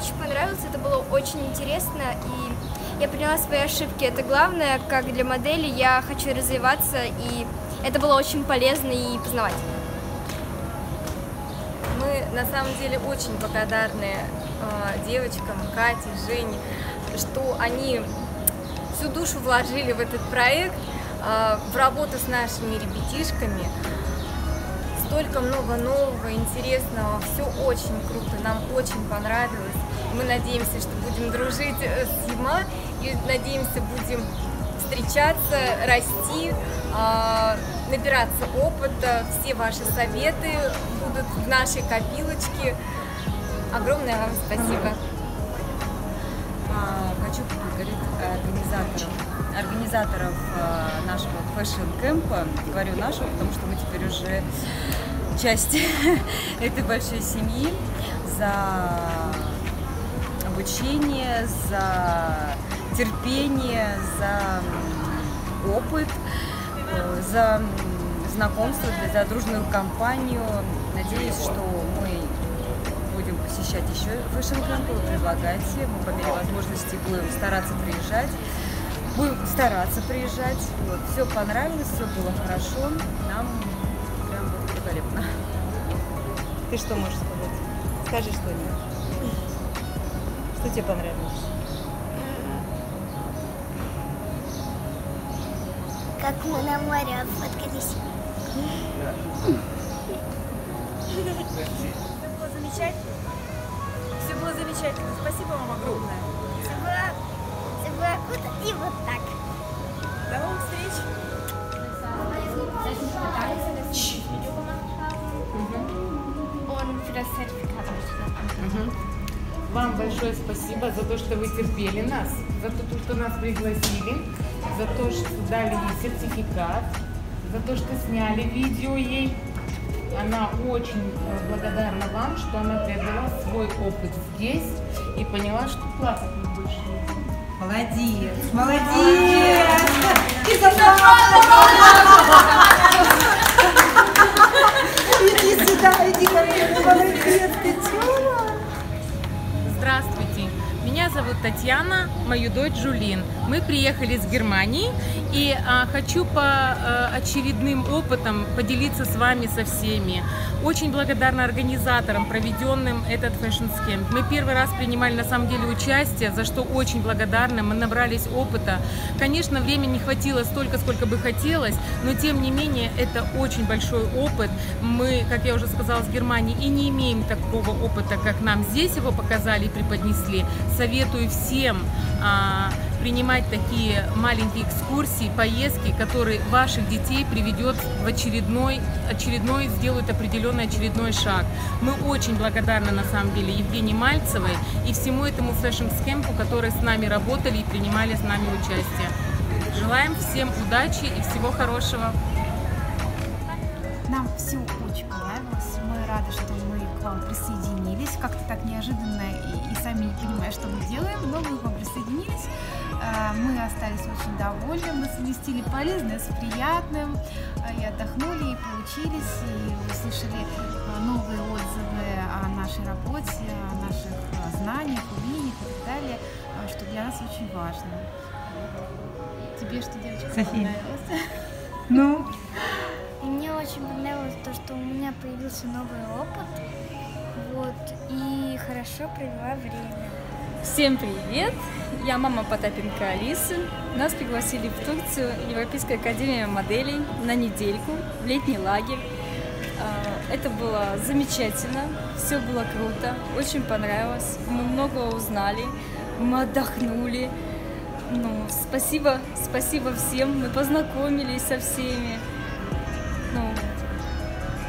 очень понравилось, это было очень интересно, и я поняла свои ошибки. Это главное, как для модели, я хочу развиваться, и это было очень полезно и познавательно. Мы на самом деле очень благодарны э, девочкам, Кате, Жене, что они всю душу вложили в этот проект, э, в работу с нашими ребятишками. Столько много нового, интересного, все очень круто, нам очень понравилось. Мы надеемся, что будем дружить э, с EMA и надеемся, будем встречаться, расти, э, набираться опыта. Все ваши советы будут в нашей копилочке. Огромное вам спасибо. А, хочу поблагодарить организаторов, организаторов а, нашего fashion camp а. Говорю нашего, потому что мы теперь уже часть этой большой семьи за обучение, за терпение, за опыт, э, за знакомство, за дружную компанию. Надеюсь, что мы будем посещать еще fashion camp ы, вы предлагайте, мы по мере возможности будем стараться приезжать. Будем стараться приезжать. Вот. Все понравилось, все было хорошо. Нам прям вот великолепно. Ты что можешь сказать? Скажи что-нибудь. Что тебе понравилось? Как мы на море фоткались. Все было замечательно. Все было замечательно. Спасибо вам огромное. Все было, все было круто и вот так. До новых встреч. Он für das Zertifikat möchte. Вам большое спасибо за то, что вы терпели нас, за то, что нас пригласили, за то, что дали ей сертификат, за то, что сняли видео ей. Она очень э, благодарна вам, что она приобрела свой опыт здесь и поняла, что плакать мы больше не будем. Молодец, молодец! И! Иди сюда, иди ко мне, молодец, ты! Здравствуйте, меня зовут Татьяна, мою дочь Жулин. Мы приехали из Германии и а, хочу по а, очередным опытам поделиться с вами со всеми. Очень благодарна организаторам, проведенным этот fashion camp. Мы первый раз принимали на самом деле участие, за что очень благодарны. Мы набрались опыта. Конечно, времени не хватило столько, сколько бы хотелось, но тем не менее это очень большой опыт. Мы, как я уже сказала, с Германии и не имеем такого опыта, как нам здесь его показали и преподнесли. Советую всем а, принимать такие маленькие экскурсии, поездки, которые ваших детей приведет в очередной, очередной, сделают определенный очередной шаг. Мы очень благодарны на самом деле Евгении Мальцевой и всему этому fashion camp у, которые с нами работали и принимали с нами участие. Желаем всем удачи и всего хорошего. Нам все очень понравилось. Мы рады, что мы вам присоединились. Как-то так неожиданно и, и сами не понимая, что мы делаем, но мы к вам присоединились. Э, Мы остались очень довольны. Мы совместили полезное с приятным. э, И отдохнули, и поучились, и услышали э, новые отзывы о нашей работе, о наших знаниях, умениях и так далее, что для нас очень важно. Тебе что, девочка, София. понравилось? Ну, И мне очень понравилось то, что у меня появился новый опыт. Вот. И хорошо провела время. Всем привет! Я мама Потапенко Алисы. Нас пригласили в Турцию Европейская академия моделей на недельку в летний лагерь. А, Это было замечательно, все было круто, очень понравилось. Мы много узнали, мы отдохнули. Ну, спасибо, спасибо всем, мы познакомились со всеми.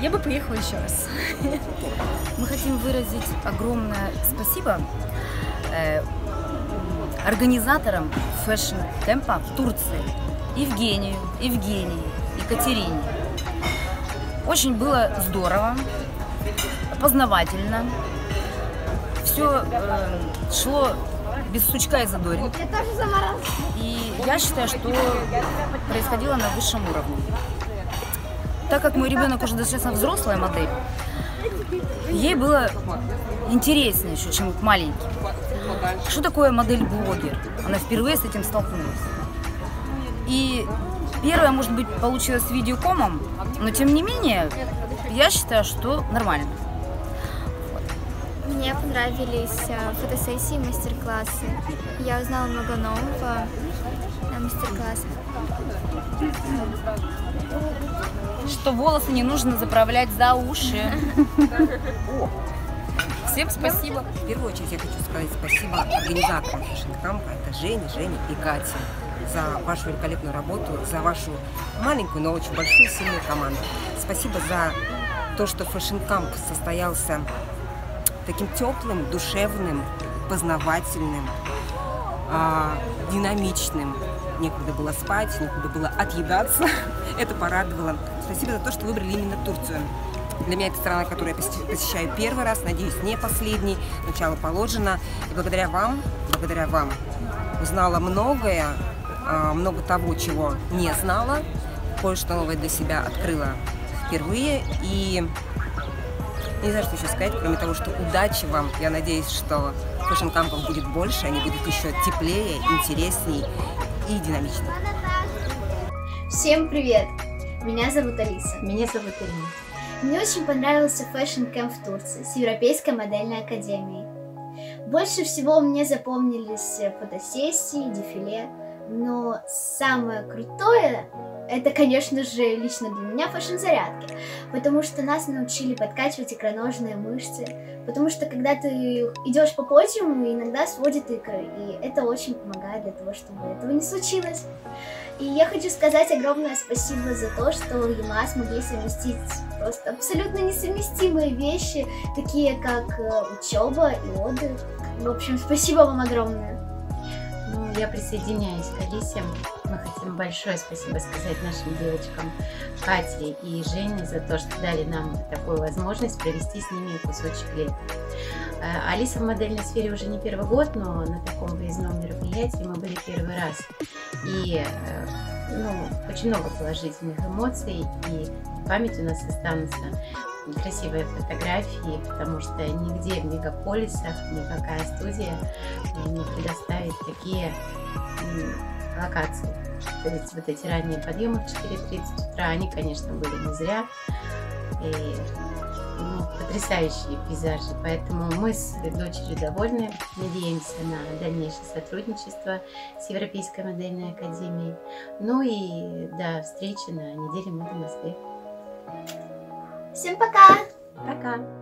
Я бы приехала еще раз. Мы хотим выразить огромное спасибо э, организаторам fashion camp а в Турции. Евгению, Евгении, Екатерине. Очень было здорово, познавательно. Все шло без сучка и задоринки. И я считаю, что происходило на высшем уровне. Так как мой ребенок уже достаточно взрослая модель, ей было интересно еще, чем к маленьким. Что такое модель-блогер? Она впервые с этим столкнулась. И первое, может быть, получилось видеокомом, но тем не менее, я считаю, что нормально. Мне понравились э, фотосессии, мастер-классы. Я узнала много нового на мастер-классах. Что волосы не нужно заправлять за уши. Всем спасибо. В первую очередь я хочу сказать спасибо организаторам fashion camp а, это Женя, Женя и Катя, за вашу великолепную работу, за вашу маленькую, но очень большую, сильную команду. Спасибо за то, что fashion camp состоялся таким теплым, душевным, познавательным, а, динамичным. Некуда было спать, некуда было отъедаться. Это порадовало. Спасибо за то, что выбрали именно Турцию. Для меня это страна, которую я посещаю первый раз, надеюсь, не последний. Начало положено. И благодаря вам, благодаря вам, узнала многое, а, много того, чего не знала, кое-что новое для себя открыла впервые. И не знаю, что еще сказать, кроме того, что удачи вам. Я надеюсь, что fashion camp ов будет больше, они будут еще теплее, интересней и динамичнее. Всем привет! Меня зовут Алиса. Меня зовут Ирина. Мне очень понравился Fashion Camp в Турции с Европейской модельной академией. Больше всего мне запомнились фотосессии, дефиле, но самое крутое это, конечно же, лично для меня fashion зарядки, потому что нас научили подкачивать икроножные мышцы, потому что когда ты идешь по подиуму, иногда сводит икры, и это очень помогает для того, чтобы этого не случилось. И я хочу сказать огромное спасибо за то, что ЕМА смогли совместить просто абсолютно несовместимые вещи, такие как э, учеба и отдых. В общем, спасибо вам огромное. Я присоединяюсь к Алисе. Мы хотим большое спасибо сказать нашим девочкам Кате и Жене за то, что дали нам такую возможность провести с ними кусочек лета. Э, Алиса в модельной сфере уже не первый год, но на таком выездном мероприятии мы были первый раз. И э, ну, очень много положительных эмоций, и память у нас останутся красивые фотографии, потому что нигде в мегаполисах никакая студия не предоставит такие локации. То есть вот эти ранние подъемы в 4.30 утра, они, конечно, были не зря. И ну, потрясающие пейзажи. Поэтому мы с дочерью довольны. Надеемся на дальнейшее сотрудничество с Европейской модельной академией. Ну и до встречи на неделе моды в Москве. Всем пока! Пока!